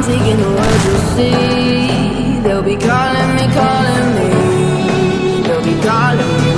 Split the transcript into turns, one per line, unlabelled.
I'm taking the words you see. They'll be calling me, calling me. They'll be calling me.